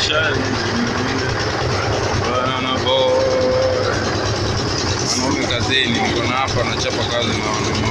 nishani bana boy, wanaume kazini, niko na hapa nachapa kazi na wanaume